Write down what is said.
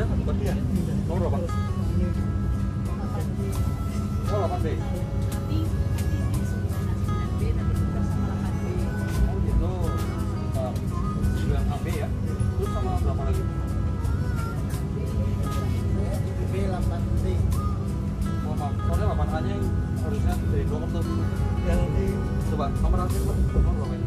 Ada kan bukan? dia Nomor berapa? nomor 8B. Gitu. Ya. Terus sama berapa lagi? B 8D Oh maaf, soalnya 8A nya yang harusnya dari nomor tuh. yang di Coba nomor apa sih? Nomor berapa?